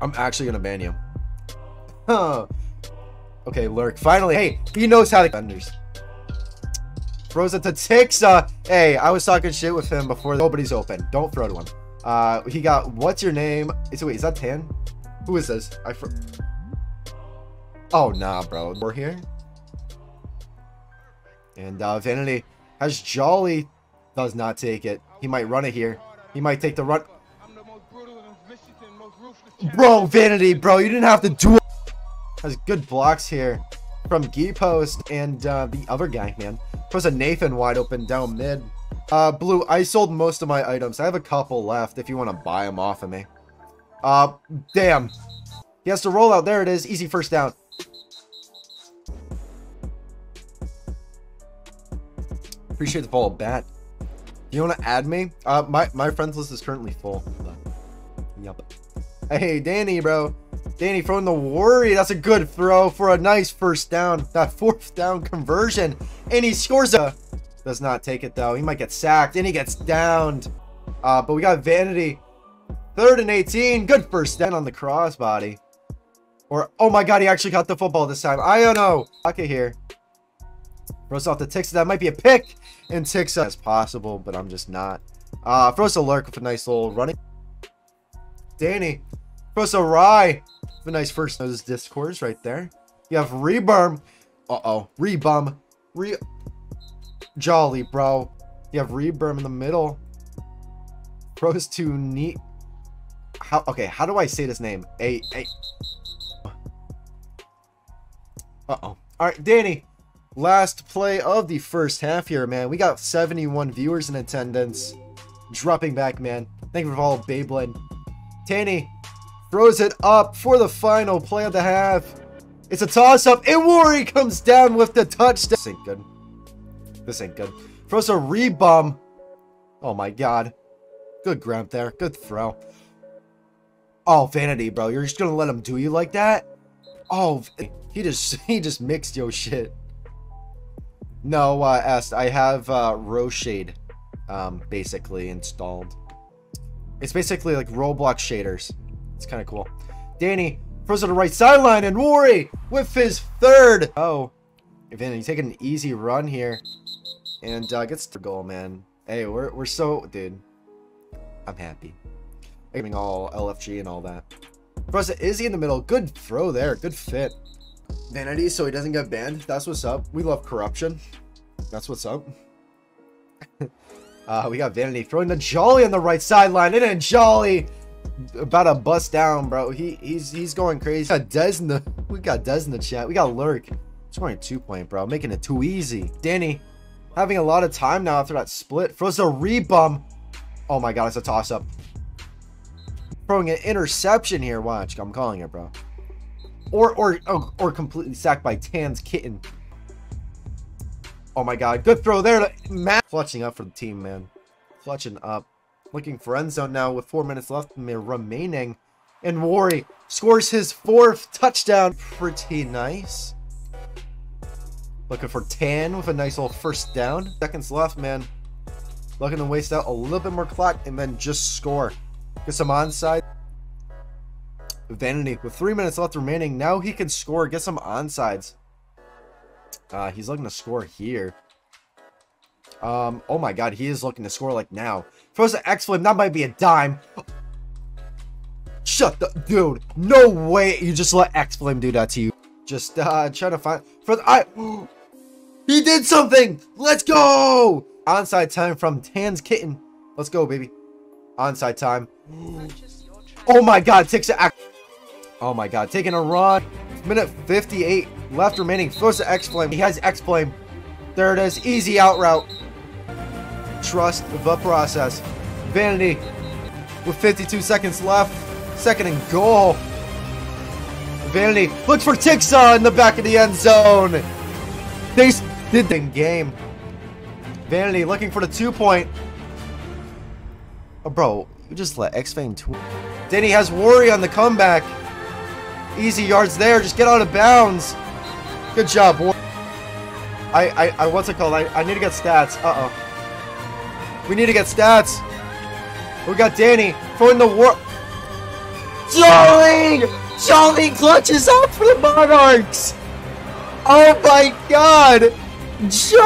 I'm actually gonna ban you. Huh. Okay, Lurk. Finally, hey, he knows how to thunders. Throws to Tixa. Hey, I was talking shit with him before nobody's open. Don't throw to him. Uh, he got, what's your name? Is it, wait, is that Tan? Who is this? I fr Oh, nah, bro. We're here. And uh, Vanity has Jolly. Does not take it. He might run it here. He might take the run. Bro, Vanity, bro, you didn't have to do it. Has good blocks here from Gee Post and uh, the other guy, man. There's a Nathan wide open down mid. Uh, Blue, I sold most of my items. I have a couple left if you want to buy them off of me. Uh, damn. He has to roll out. There it is. Easy first down. Appreciate the follow, Bat. You want to add me? Uh, my, my friends list is currently full. Yep. Hey, Danny, bro. Danny throwing the worry. That's a good throw for a nice first down. That fourth down conversion. And he scores a... Does not take it, though. He might get sacked. And he gets downed. Uh, but we got Vanity. Third and 18. Good first down on the crossbody. Or, oh my god, he actually got the football this time. I don't know. Okay, here. Throws off the Tixa. That might be a pick. And Tixa as possible, but I'm just not. Uh, throws a lurk with a nice little running. Danny. A Rye. With a nice first nose discourse right there. You have Reburm. Uh-oh. Rebum. Re... Jolly, bro. You have Reburm in the middle. Throws to neat. How? Okay, how do I say this name? A... A... Uh-oh. All right, Danny. Last play of the first half here, man. We got 71 viewers in attendance. Dropping back, man. Thank you for all Beyblade. Tanny throws it up for the final play of the half. It's a toss-up, and Worry comes down with the touchdown. This ain't good. This ain't good. Throws a rebum. Oh my god. Good grab there. Good throw. Oh, Vanity, bro. You're just gonna let him do you like that? Oh, he just he just mixed yo shit. No, uh, asked. I have uh, Roshade, um, basically installed. It's basically like Roblox shaders. It's kind of cool. Danny throws to the right sideline and Rory with his third. Oh, Evan, he's taking an easy run here and uh, gets the goal, man. Hey, we're we're so dude. I'm happy. I Getting all LFG and all that. Throws it Izzy in the middle. Good throw there. Good fit. Vanity, so he doesn't get banned. That's what's up. We love corruption. That's what's up. uh, we got Vanity throwing the Jolly on the right sideline, and then Jolly about to bust down, bro. He he's he's going crazy. We got Des in the we got Des in the chat. We got Lurk scoring two point, bro, making it too easy. Danny having a lot of time now after that split. Throws a rebum. Oh my god, it's a toss up. Throwing an interception here. Watch, I'm calling it, bro or or or, or completely sacked by Tan's kitten. Oh my god, good throw there. Matt clutching up for the team, man. Clutching up. Looking for end zone now with four minutes left remaining. And Worry scores his fourth touchdown. Pretty nice. Looking for Tan with a nice little first down. Seconds left, man. Looking to waste out a little bit more clock and then just score. Get some onside. Vanity with three minutes left remaining. Now he can score, get some onsides. Uh, he's looking to score here. Um, oh my god, he is looking to score like now. Throws an X-Flame, that might be a dime. Shut the, dude, no way you just let X-Flame do that to you. Just, uh, trying to find, for the, I, he did something! Let's go! Onside time from Tan's Kitten. Let's go, baby. Onside time. Oh my god, takes an Oh my god, taking a run. Minute 58 left remaining. Throws to X-Flame. He has X-Flame. There it is. Easy out route. Trust the process. Vanity with 52 seconds left. Second and goal. Vanity looks for Tixa in the back of the end zone. They did the game. Vanity looking for the two point. Oh, bro, you just let X-Flame. Danny has Worry on the comeback. Easy yards there. Just get out of bounds. Good job, boy. I, I, I what's it called? I, I need to get stats. Uh-oh. We need to get stats. We got Danny throwing the war. Jolly! Jolly clutches up for the Monarchs! Oh my god! Jolly!